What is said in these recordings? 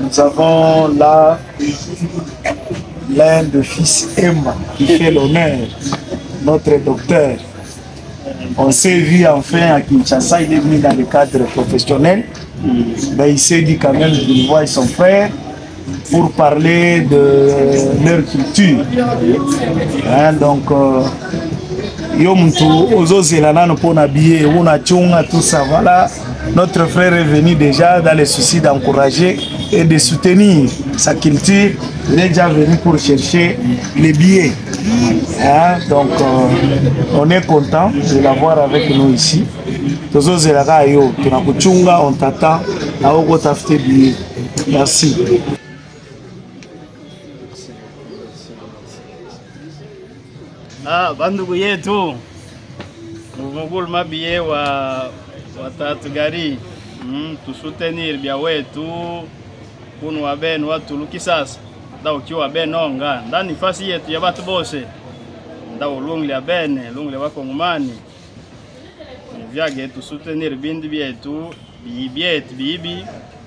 nous avons là l'un de fils Emma qui fait l'honneur, notre docteur. On s'est vu enfin à Kinshasa, il est venu dans le cadre professionnel. Mais il s'est dit quand même qu'il voit son frère pour parler de leur culture. Hein, donc, euh, yo mtu ozozela nano mpona unachunga tout ça voilà notre frère est venu déjà dans le souci d'encourager et de soutenir sa culture. Il est déjà venu pour chercher les billets. Hein? donc euh, on est content de l'avoir avec nous ici. On t'attend aokotafute billet. Merci. Ah, bandugu yetu. Muvungulu mabiye wa watatu gari. Mm, tusutenir bya wetu. Kunu wa benu watuluki sasa. Nda ukiwa benonga ndani fasi yetu ya batu bose. Nda ulungli ya bene lungli bakongomani vyage tusutenir bindi byetu byetu bibi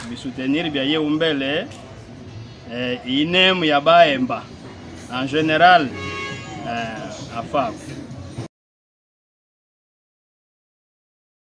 bisutenir bya yeumbele eh, inemu ya baemba. En general eh, afako